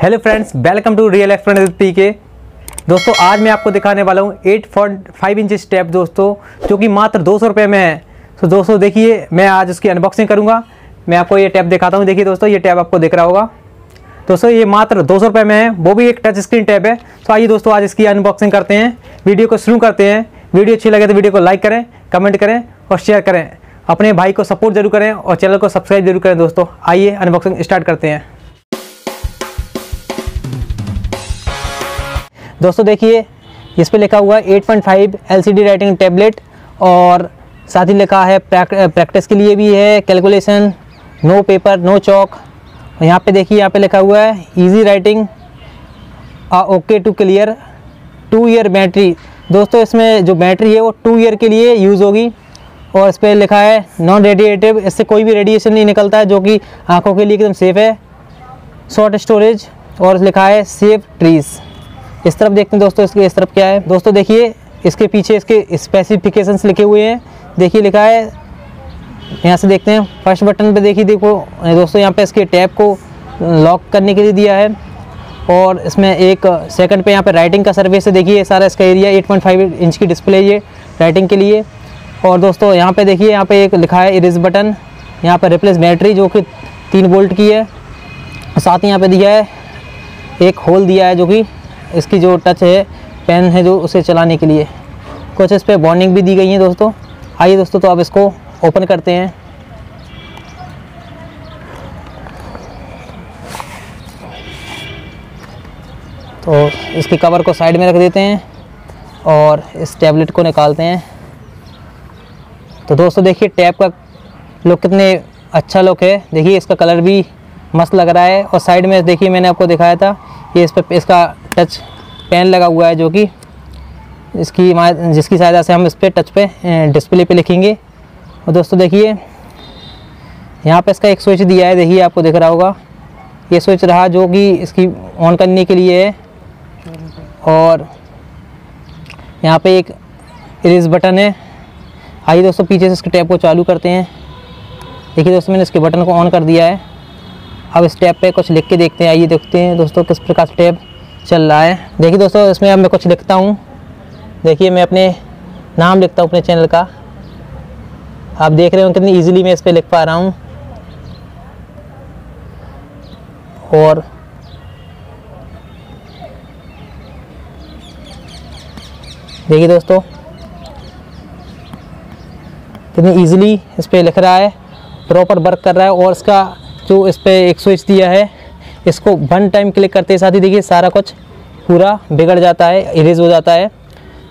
Hello friends welcome to real explain P K दोस्तों, आज मैं आपको दिखाने वाला हूँ eight point five inch step दोस्तों, जो कि मात्र दो सौ रुपये में है। तो दोस्तों, देखिए, मैं आज उसकी अनबॉक्सिंग करूँगा। मैं आपको ये टैब दिखाता हूँ। देखिए दोस्तों, ये टैब आपको दिख रहा होगा। दोस्तों, ये मात्र दो सौ में है। वो भी एक टच स्क्रीन टैब है। तो आइए दोस्तों, आज इसकी अनबॉक्सिंग करते हैं। वीडियो को शुरू करते हैं। वीडियो अच्छी लगे तो वीडियो को लाइक करें कमेंट करें और शेयर करें। अपने भाई को सपोर्ट ज़रूर करें और चैनल को सब्सक्राइब ज़रूर करें दोस्तों। आइए अनबॉक्सिंग स्टार्ट करते हैं। दोस्तों देखिए, इस पर लिखा हुआ है 8.5 एलसीडी राइटिंग टैबलेट और साथ ही लिखा है प्रैक्टिस के लिए भी है calculation no paper no chalk यहाँ पे देखिए, यहाँ पे लिखा हुआ है easy writing okay too clear two year battery दोस्तों, इसमें जो बैटरी है वो टू ईयर के लिए यूज़ होगी और इस पर लिखा है नॉन रेडिएटिव इससे कोई भी रेडिएशन नहीं निकलता है जो कि आँखों के लिए एकदम सेफ़ है। शॉर्ट स्टोरेज और लिखा है सेफ़ ट्रीज़ इस तरफ़ देखते हैं दोस्तों, इसके इस तरफ़ क्या है? दोस्तों, देखिए, इसके पीछे इसके स्पेसिफिकेशंस लिखे हुए हैं। देखिए, लिखा है, यहाँ से देखते हैं फ़र्स्ट बटन पे देखिए, देखो दोस्तों, यहाँ पे इसके टैब को लॉक करने के लिए दिया है। और इसमें एक सेकंड पे यहाँ पे राइटिंग का सर्विस है देखिए सारा इसका एरिया 8.5 इंच की डिस्प्ले ये राइटिंग के लिए। और दोस्तों, यहाँ पे देखिए, यहाँ पे एक लिखा है इरेज बटन यहाँ पे रिप्लेस बैटरी जो कि तीन वोल्ट की है। साथ ही यहाँ पे दिया है, एक होल दिया है, जो कि इसकी जो टच है पेन है जो उसे चलाने के लिए। कुछ इस पर बॉन्डिंग भी दी गई है दोस्तों। आइए दोस्तों तो आप इसको ओपन करते हैं। तो इसके कवर को साइड में रख देते हैं और इस टैबलेट को निकालते हैं। तो दोस्तों, देखिए टैब का लुक कितने अच्छा लुक है। देखिए, इसका कलर भी मस्त लग रहा है। और साइड में देखिए, मैंने आपको दिखाया था, ये इस पर इसका टच पेन लगा हुआ है जो कि इसकी जिसकी सहायता से हम इस पर टच पे डिस्प्ले पे लिखेंगे। और दोस्तों देखिए, यहाँ पे इसका एक स्विच दिया है, देखिए आपको दिख रहा होगा। ये स्विच रहा जो कि इसकी ऑन करने के लिए है। और यहाँ पे एक इरेज बटन है। आइए दोस्तों पीछे से इसके टैप को चालू करते हैं। देखिए दोस्तों, मैंने इसके बटन को ऑन कर दिया है। अब इस टैप पे कुछ लिख के देखते हैं। आइए देखते हैं दोस्तों किस प्रकार से टैप चल रहा है। देखिए दोस्तों, इसमें अब मैं कुछ लिखता हूँ। देखिए, मैं अपने नाम लिखता हूँ अपने चैनल का। आप देख रहे हो कितनी इजीली मैं इस पर लिख पा रहा हूँ। और देखिए दोस्तों, कितनी इजीली इस पर लिख रहा है प्रॉपर वर्क कर रहा है और इसका जो इस पर एक स्विच दिया है इसको वन टाइम क्लिक करते साथ ही देखिए सारा कुछ पूरा बिगड़ जाता है इरेज हो जाता है।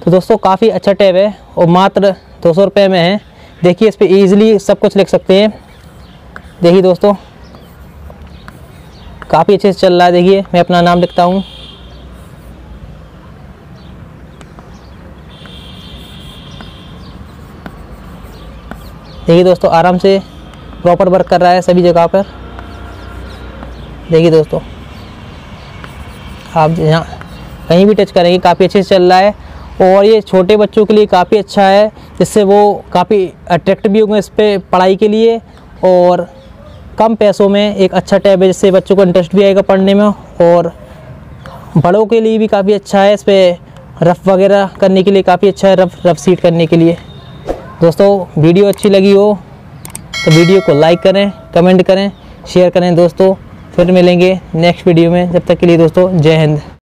तो दोस्तों, काफ़ी अच्छा टैब है और मात्र दो सौ रुपये में है। देखिए, इस पर ईज़िली सब कुछ लिख सकते हैं। देखिए दोस्तों, काफ़ी अच्छे से चल रहा है। देखिए, मैं अपना नाम लिखता हूँ। देखिए दोस्तों, आराम से प्रॉपर वर्क कर रहा है सभी जगह पर। देखिए दोस्तों, आप यहाँ कहीं भी टच करेंगे, काफ़ी अच्छे से चल रहा है और ये छोटे बच्चों के लिए काफ़ी अच्छा है, जिससे वो काफ़ी अट्रैक्ट भी होंगे इस पर पढ़ाई के लिए और कम पैसों में एक अच्छा टैब है, जिससे बच्चों को इंटरेस्ट भी आएगा पढ़ने में और बड़ों के लिए भी काफ़ी अच्छा है, इस पर रफ़ वगैरह करने के लिए काफ़ी अच्छा है रफ़ रफ़ सीट करने के लिए। दोस्तों, वीडियो अच्छी लगी हो तो वीडियो को लाइक करें कमेंट करें शेयर करें दोस्तों। फिर मिलेंगे नेक्स्ट वीडियो में। जब तक के लिए दोस्तों जय हिंद।